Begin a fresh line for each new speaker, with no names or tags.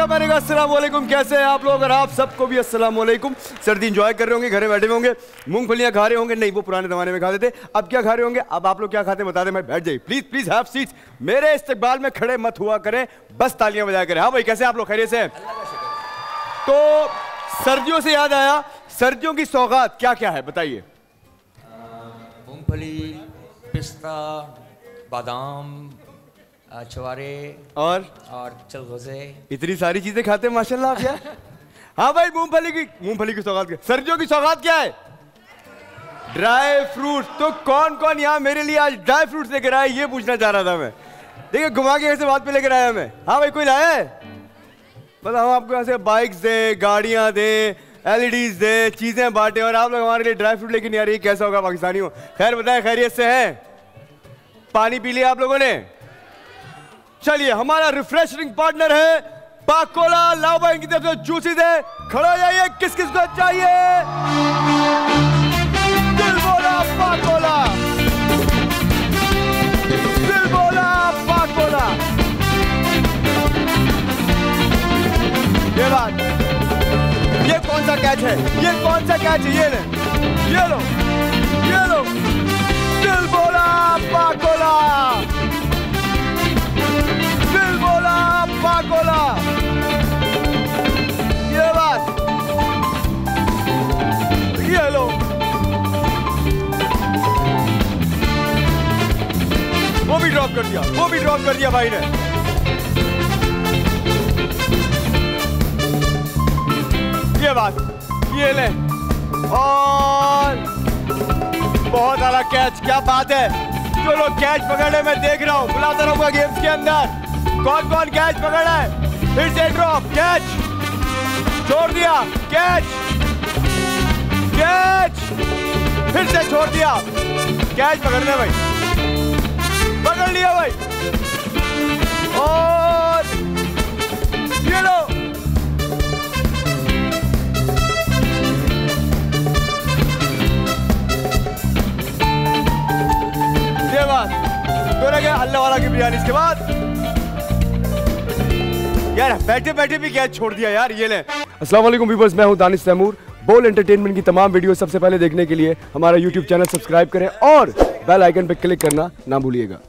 कहा अस्सलाम वालेकुम कैसे हैं आप लोग? और आप सबको भी अस्सलाम वालेकुम सर्दी इंजॉय कर रहे होंगे घरे बैठे होंगे मूंगफलियाँ खा रहे होंगे। नहीं वो पुराने जमाने में खाते थे। अब क्या खा रहे होंगे? अब आप लोग क्या खाते हैं बता दें। मैं बैठ जाइए। प्लीज़ प्लीज़ हैव सीट्स मेरे इस्तेकबाल में खड़े मत हुआ करें। बस तालियाँ बजाया करें। हाँ भाई कैसे आप लोग? खैरियत से तो सर्दियों से याद आया सर्दियों की सौगात क्या क्या है? बताइए।
मूंगफली पिस्ता बादाम छुआरे
और?
और चलगोजे।
इतनी सारी चीज़ें खाते हैं माशाल्लाह आप यार। हाँ भाई मूंगफली की मूंगफली की सौगात क्या सर्दियों की सौगात क्या है? ड्राई फ्रूट तो कौन कौन यहाँ मेरे लिए आज ड्राई फ्रूट लेकर आए ये पूछना चाह रहा था मैं। देखिए घुमा के ऐसे बात पे लेकर आया मैं। हाँ भाई कोई लाया है? मतलब हम आपको यहाँ से बाइक्स दे गाड़ियाँ दे एलईडीज दे चीज़ें बांटे और आप लोग हमारे लिए ड्राई फ्रूट लेके नहीं आ रही कैसा होगा पाकिस्तानी हो? खैर बताएँ खैरियत से है? पानी पी लिया आप लोगों ने? चलिए, हमारा रिफ्रेशिंग पार्टनर है पाकोला भाई इनकी तरफ़ से जूसी दे। खड़े जाइए किस किस को चाहिए? दिल बोला पाकोला दिल बोला पाकोला ये बात। ये कौन सा कैच है? ये कौन सा कैच है? ये ले। ये लो। ये लो। ड्रॉप कर दिया, वो भी ड्रॉप कर दिया भाई ने। ये बात, ये ले। और बहुत आला कैच क्या बात है। जो लोग कैच पकड़े मैं देख रहा हूँ, बुलाता रहूँगा गेम्स के अंदर। कौन कौन कैच पकड़ा है? फिर से ड्रॉप कैच छोड़ दिया कैच कैच फिर से छोड़ दिया। कैच पकड़ना भाई। भाई और ये ये बात। रह गया अल्लाह वाला की बिरयानी इसके बाद? यार, बैठे बैठे भी कैच छोड़ दिया यार, ये ले। अस्सलाम वालेकुम व्यूअर्स मैं हूँ दानिश तैमूर। बोल एंटरटेनमेंट की तमाम वीडियो सबसे पहले देखने के लिए हमारा यूट्यूब चैनल सब्सक्राइब करें और बेल आइकन पर क्लिक करना ना भूलिएगा।